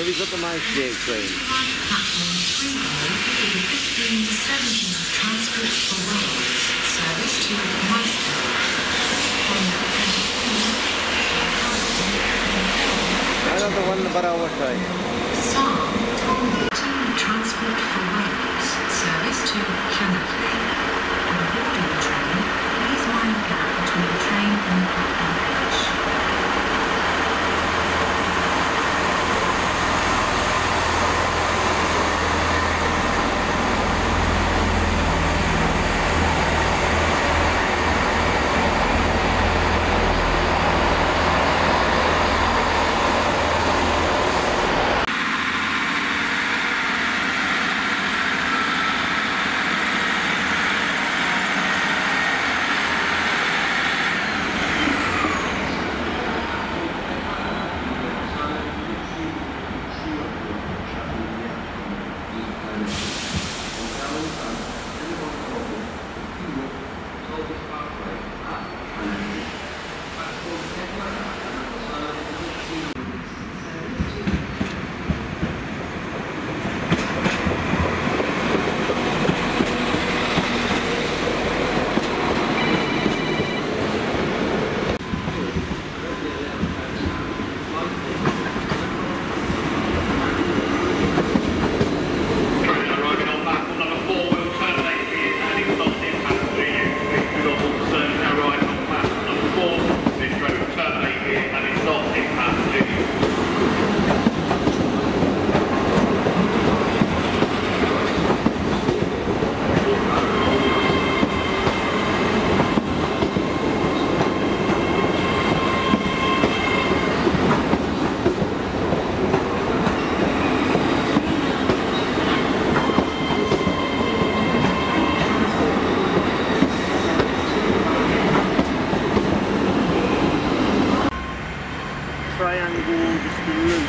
already got the mice there train. One about our train. po gusto yun.